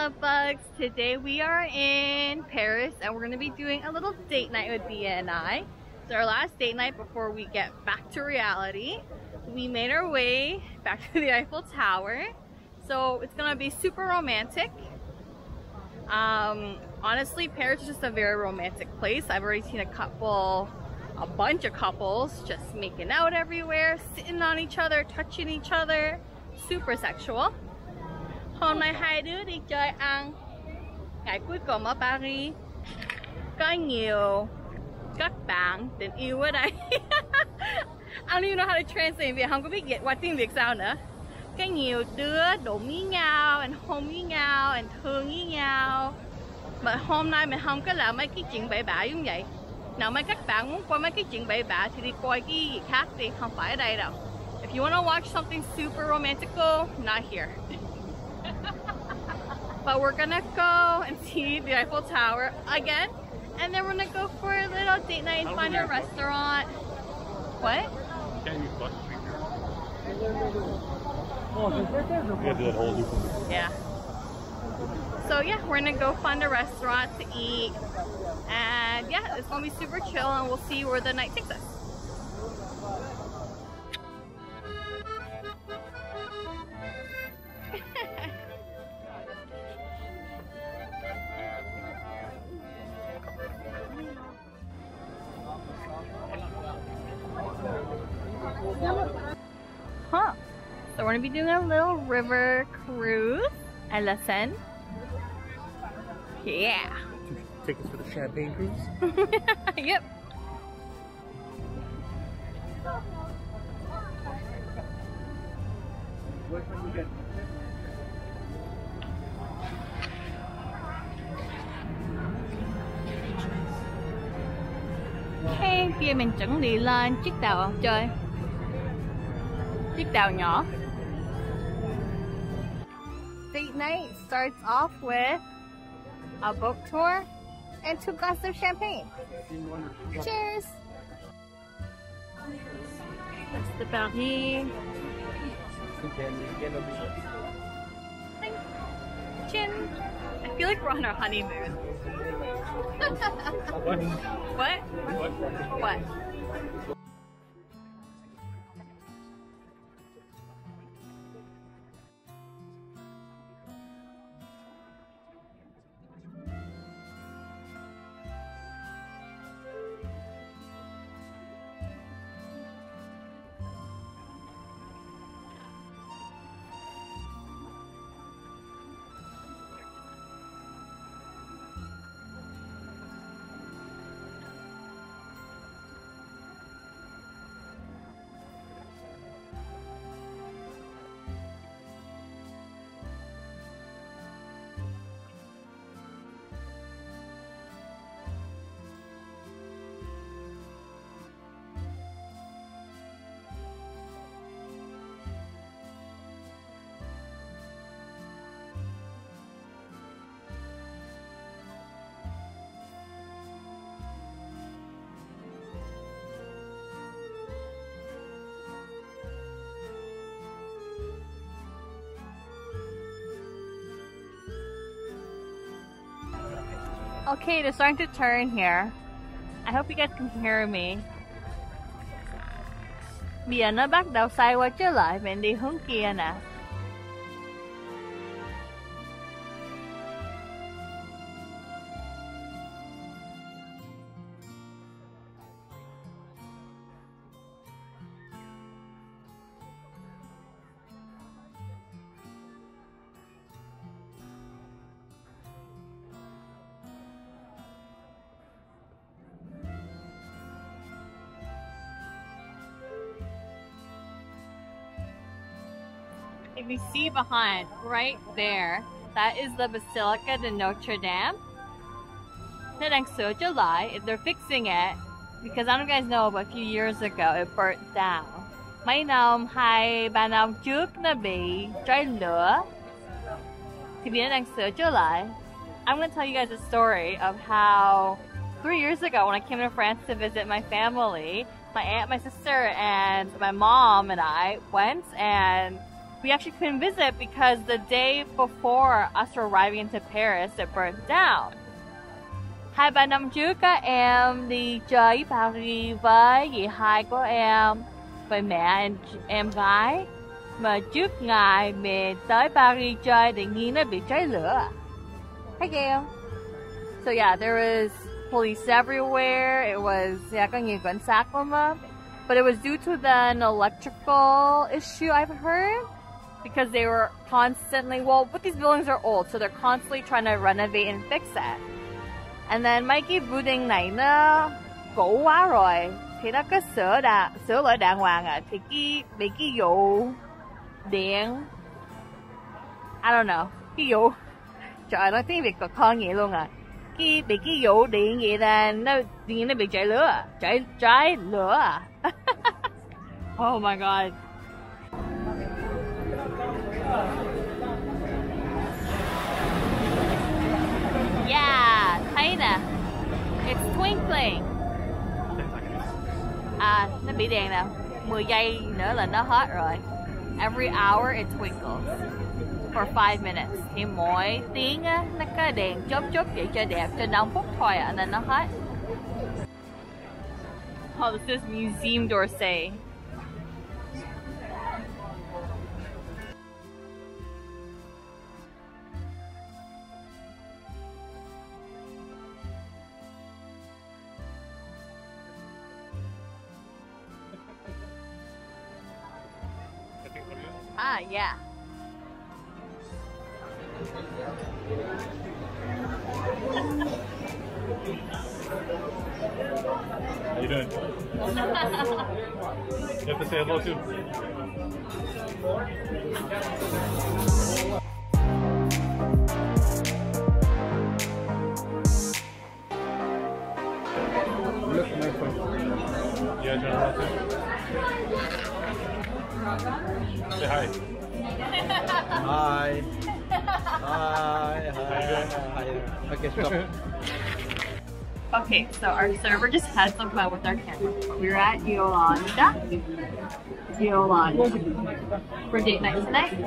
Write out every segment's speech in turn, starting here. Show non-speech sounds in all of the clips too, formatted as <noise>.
love bugs. Today we are in Paris and we're to be doing a little date night with Bia and I. It's our last date night before we get back to reality. We made our way back to the Eiffel Tower. So it's to be super romantic. Um, honestly, Paris is just a very romantic place. I've already seen a couple, a bunch of couples just making out everywhere, sitting on each other, touching each other. Super sexual. Hôm nay hai đứa đi chơi ăn. Ngày cuối cùng ở Paris. Có nhiều các bạn tình yêu ở đây. <laughs> I don't even know how to translate Việt không có biết dịch qua tiếng Việt sao nữa. Cái nhiều đứa đụng với nhau and hôn với nhau and thương với nhau. Mà hôm nay mình không có làm mấy cái chuyện bậy bạ giống vậy. Nào mấy các bạn muốn coi mấy cái chuyện bậy bạ thì đi coi cái gì khác đi, không phải ở đây đâu. If you want to watch something super romantical, not here. <laughs> but we're gonna go and see the Eiffel Tower again and then we're gonna go for a little date night and find a restaurant. What? Yeah. So yeah, we're gonna go find a restaurant to eat and yeah, it's gonna be super chill and we'll see where the night takes us. We're gonna be doing a little river cruise La Seine. Yeah. Tickets for the champagne cruise? <laughs> yep. Okay, bây giờ mình chuẩn bị lên chiếc tàu chơi chiếc tàu nhỏ night starts off with a boat tour and two glasses of champagne. Cheers! That's the Paris. Chin. I feel like we're on our honeymoon. <laughs> What? what? What? Okay, they're starting to turn here. I hope you guys can hear me. Giờ nó bắt đầu xoay qua trở lại, mình If you see behind, right there, that is the Basilica de Notre Dame. Nó đang sửa trở lại. They're fixing it because I don't know if you guys know, but a few years ago it burnt down. Mấy năm, hai, ba năm trước nó bị cháy lửa. Thì bây giờ đang. I'm going to tell you guys a story of how three years ago when I came to France to visit my family, my aunt, my sister, and my mom and I went and we actually couldn't visit because the day before us arriving into Paris, it burnt down. Hai ba năm trước các em đi chơi Paris với dì hai của em, với mẹ em, em gái. Mà trước ngày mẹ tới Paris chơi thì nghi nó bị cháy lửa. Thấy ghê? So yeah, there was police everywhere. It was, yeah, có nhiều cảnh sát lắm á. But it was due to an electrical issue I've heard because they were constantly, well, but these buildings are old, so they're constantly trying to renovate and fix it. And then mấy cái building này nó cũ quá rồi. Thì nó có sửa đà, sửa lại đàng hoàng à. Thì cái bị cái vụ điện I don't know cái vụ trời ơi nói tiếng Việt cực hơn vậy luôn à. Cái bị cái vụ điện vậy là nó điện nó bị cháy lửa cháy cháy lửa <laughs> oh my god thấy nè. It's twinkling. À, nó bị đèn nè. 10 giây nữa là nó hết rồi. Every hour it twinkles. For 5 minutes. Thì mỗi tiếng á, nó có đèn chớp chớp vậy cho đẹp cho 5 phút thôi à, nên nó hết. Oh, this is Museum d'Orsay. Yeah. How you doing? <laughs> You have to say hello too. Say hi. Hi. Hi. Hi. Hi. Okay, stop. <laughs> Okay, so our server just had some fun with our camera. We're at Yolanda. Yolanda. For date night tonight. <laughs>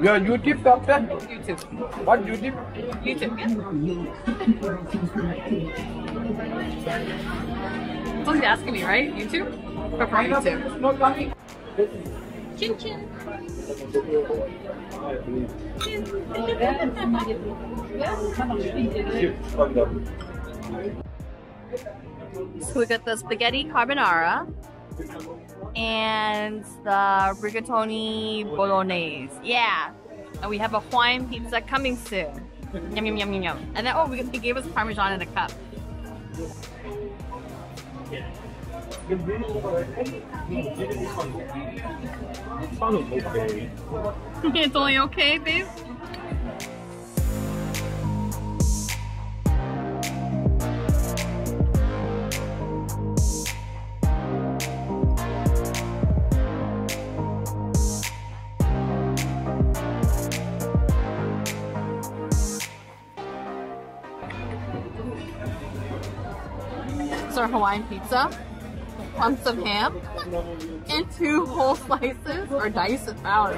Your YouTube doctor? YouTube. What YouTube? YouTube, yeah? <laughs> Someone's asking me, right? YouTube? Prefer YouTube. No coming. Chin chin. So we got the spaghetti carbonara and the rigatoni bolognese. Yeah. And we have a Hawaiian pizza coming soon. Yum yum yum yum yum. And then oh, we, he gave us parmesan in a cup. It's only okay, babe. It's our Hawaiian pizza, clumps of ham, and two whole slices or diced out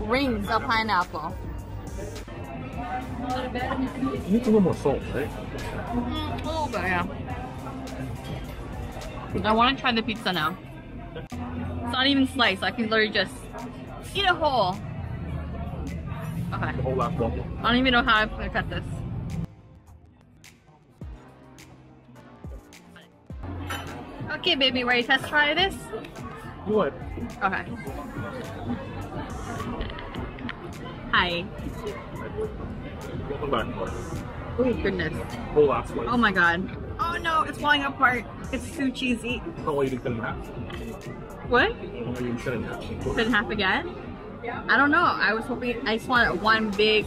rings of pineapple. You need a little more salt, right? Mm, a little bit, yeah. I want to try the pizza now. It's not even sliced. I can literally just eat a whole. Okay. The whole last one. I don't even know how I'm gonna cut this. Okay, baby, ready to test try this? You what? Okay. Hi. Welcome back. Oh goodness. Whole last one. Oh my god. Oh no, it's falling apart. It's too cheesy. Oh, Why you didn't cut in half. What? Why you in half. Cut in half again? I don't know. I was hoping I just wanted one big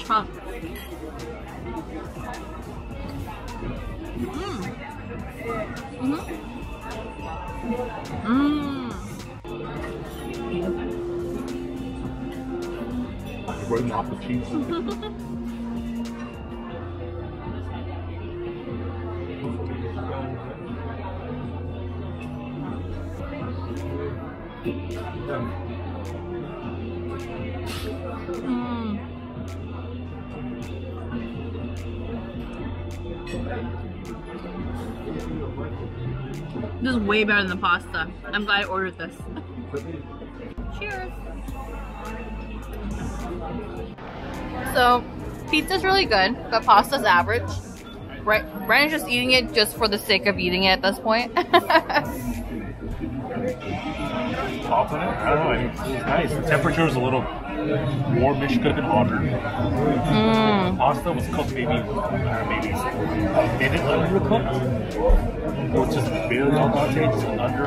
chunk. Mm. Mm-hmm. Mmm. Rolling off the cheese. <laughs> This is way better than the pasta. I'm glad I ordered this. Cheers. So, pizza's really good, but pasta's average. Right, Brandon's just eating it just for the sake of eating it at this point. <laughs> Confident? I don't know. It's nice. The temperature was a little warmish. Could have been hotter. mm. Pasta was cooked maybe uh, maybe a minute undercooked. It was just barely dente, just under.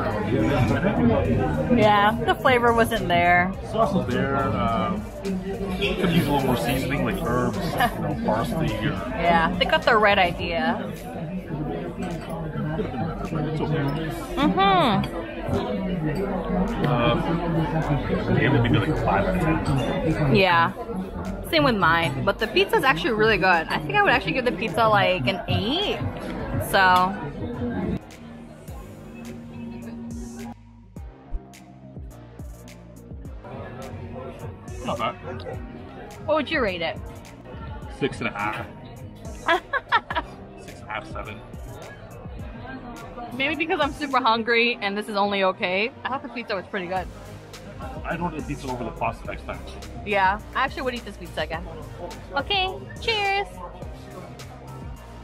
Yeah, the flavor wasn't there. Sauce was there. Uh, could use a little more seasoning, like herbs, you know, <laughs> parsley. Or, Yeah, they got the right idea. could have been better, but it's okay. Mm-hmm. Uh, like five out of ten. Yeah. Same with mine. But the pizza is actually really good. I think I would actually give the pizza like an 8. So, Not bad. what would you rate it? Six and a half. <laughs> Six and a half, seven. Maybe because I'm super hungry and this is only okay. I thought the pizza was pretty good. I'd order the pizza over the pasta next time. Yeah, I actually would eat this pizza again. Okay, cheers!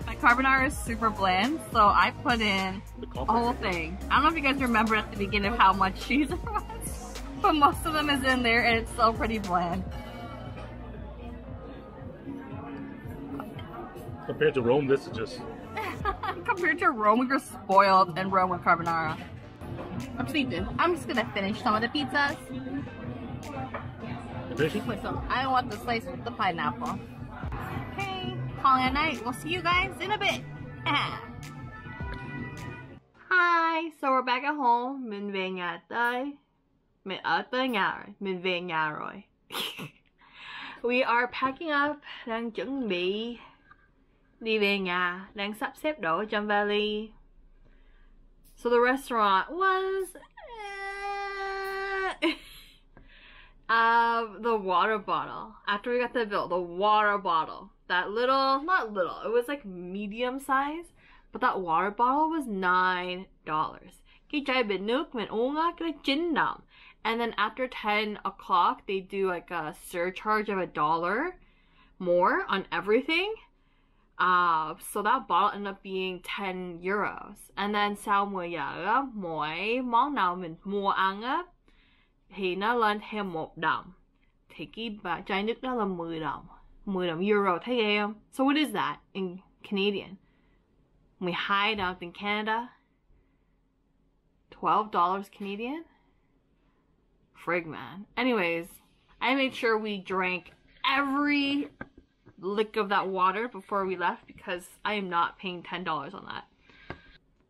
My carbonara is super bland, so I put in The whole thing. I don't know if you guys remember at the beginning of how much cheese <laughs> there was, but most of them is in there and it's still pretty bland. Compared to Rome, this is just Compared to Rome, we were spoiled and Rome with carbonara. I'm just, eating- I'm just gonna finish some of the pizzas efficient. with some. I want the slice with the pineapple. Okay, calling it a night. We'll see you guys in a bit. <laughs> Hi, so we're back at home. Mình về nhà tới. Mình ở tới nhà rồi. Mình về nhà rồi. We are packing up, đang chuẩn bị đi về nhà, đang sắp xếp đồ trong vali. So the restaurant was uh, <laughs> the water bottle. After we got the bill, the water bottle. That little, not little, it was like medium size, but that water bottle was nine dollars. Cái chai bình nước mình uống. And then after 10 o'clock, they do like a surcharge of a dollar more on everything. Uh, so that bottle ended up being 10 euros. And then sau 10 giờ á, mỗi món nào mình mua ăn á, thì nó thêm một đồng. Thì cái chai nước đó là 10 đồng. 10 đồng euro, thấy ghê? So what is that in Canadian? 12 đồng in Canada? $12 Canadian? Frig, man. Anyways, I made sure we drank every lick of that water before we left because I am not paying $10 on that.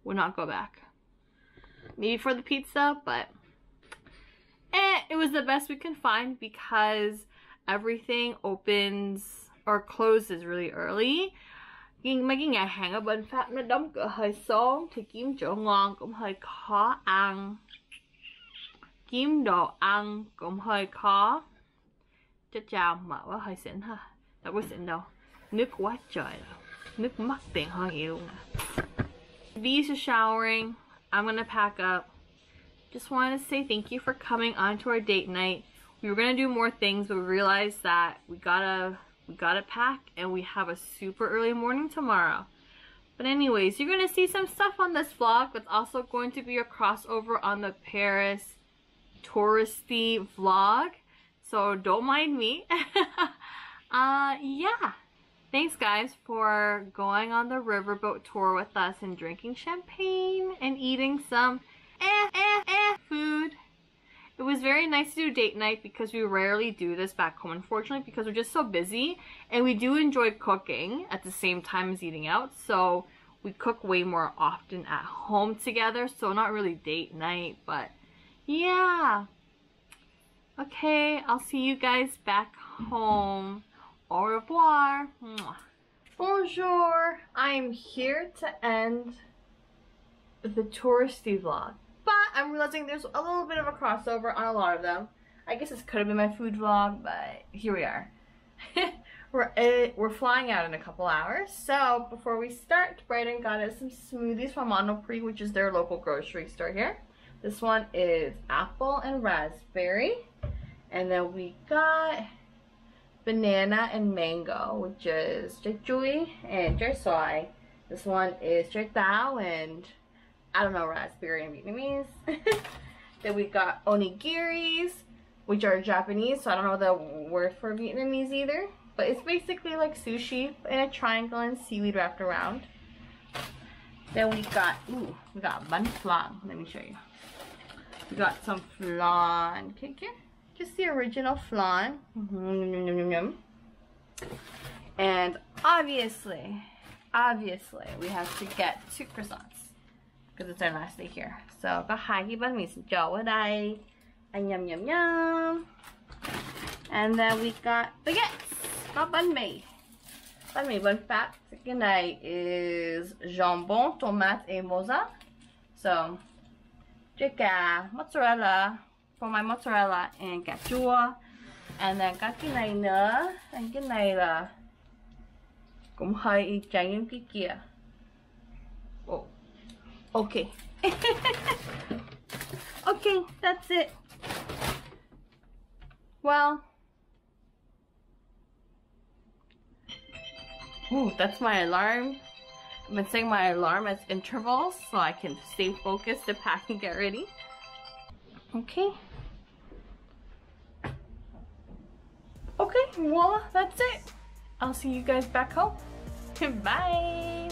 Would not go back. Maybe for the pizza, but eh, it was the best we can find because everything opens or closes really early. Mấy cái nhà hàng ở bên Pháp nó đóng cửa hơi sớm thì kiếm chỗ ngon cũng hơi khó ăn. Kiếm đồ ăn cũng hơi khó. Chết chào mở quá hơi xịn ha. Đâu à. V's are showering. I'm gonna pack up. Just wanted to say thank you for coming on to our date night. We were gonna do more things, but we realized that we gotta we gotta pack and we have a super early morning tomorrow. But anyways, you're gonna see some stuff on this vlog that's also going to be a crossover on the Paris touristy vlog. So don't mind me. <laughs> uh yeah. Thanks guys for going on the riverboat tour with us and drinking champagne and eating some eh eh eh food. It was very nice to do date night because we rarely do this back home, unfortunately, because we're just so busy. And we do enjoy cooking at the same time as eating out. So we cook way more often at home together. So not really date night, but yeah. Okay, I'll see you guys back home. Au revoir. Bonjour. I'm here to end the touristy vlog. But I'm realizing there's a little bit of a crossover on a lot of them. I guess this could have been my food vlog, but here we are. <laughs> we're uh, we're flying out in a couple hours. So before we start, Brayden got us some smoothies from Monoprix, which is their local grocery store here. This one is apple and raspberry. And then we got banana and mango, which is Jui and Soy. This one is Tao and I don't know raspberry in Vietnamese. <laughs> then we got onigiris, which are Japanese, so I don't know the word for Vietnamese either. But it's basically like sushi in a triangle and seaweed wrapped around. Then we got, ooh, we got bun flan. Let me show you. We got some flan. Kick here. Just the original flan. Mm-hmm. And obviously, obviously, we have to get two croissants. Because it's our last day here. So, có hai cái bánh mì sườn ở đây. And yum yum yum. And then we got baguettes. Có bánh mì. Bánh mì bánh Pháp. Cái này is jambon, tomate, et mozza. So, Chica, mozzarella for my mozzarella and cà chua and then có cái này nữa and cái này là cũng hơi y chang cái kia. Oh. okay. <laughs> Okay that's it. Well. Ooh, that's my alarm. I've been setting my alarm as intervals so I can stay focused to pack and get ready. Okay. Okay, well, that's it. I'll see you guys back home. <laughs> Bye.